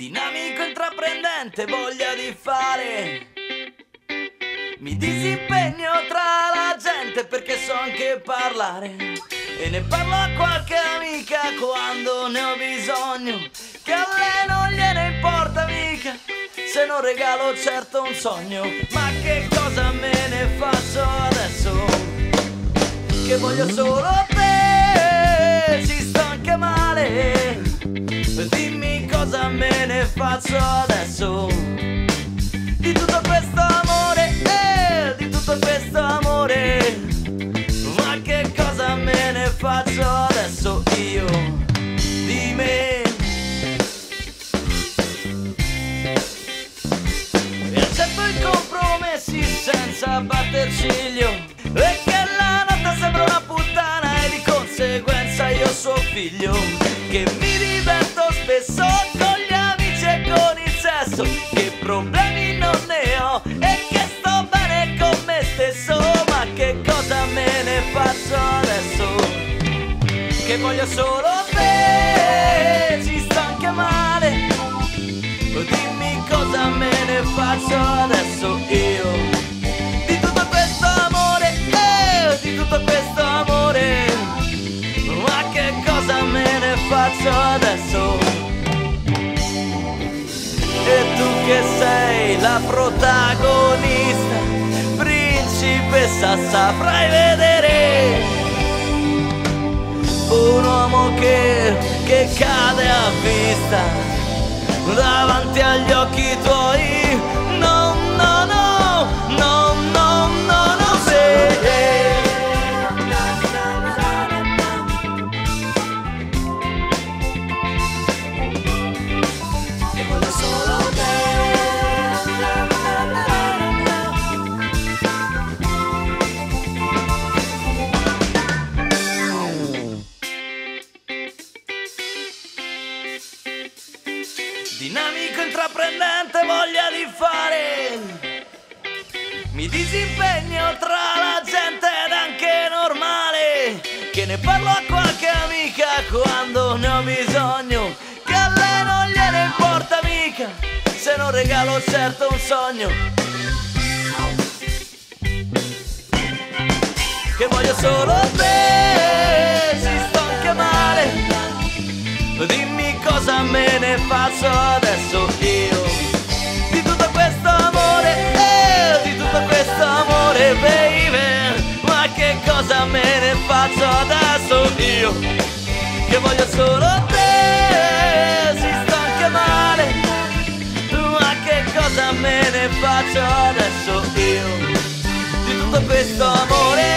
Dinamico intraprendente, voglia di fare. Mi disimpegno tra la gente perché so anche parlare. E ne parlo a qualche amica quando ne ho bisogno. Che a lei non gliene importa mica. Se non regalo certo un sogno. Ma che cosa me ne faccio faccio adesso? Di tutto questo amore, eh, di tutto questo amore. Ma che cosa me ne faccio adesso io? Di me. E accetto i compromessi senza batter ciglio. E che la notte sembra una puttana e di conseguenza io suo figlio Che mi problemi non ne ho e che sto bene con me stesso Ma che cosa me ne faccio adesso? Che voglio solo protagonista Principessa saprai vedere un uomo che, che cade a vista davanti agli occhi tuoi. Dinamico, intraprendente, voglia di fare. Mi disimpegno tra la gente ed anche normale. Che ne parlo a qualche amica quando ne ho bisogno. Che a lei non gliene importa mica. Se non regalo certo un sogno. Che voglio solo te, cosa me ne faccio adesso io? Di tutto questo amore, eh, di tutto questo amore baby Ma che cosa me ne faccio adesso io? Che voglio solo te, si sta anche male Ma che cosa me ne faccio adesso io? Di tutto questo amore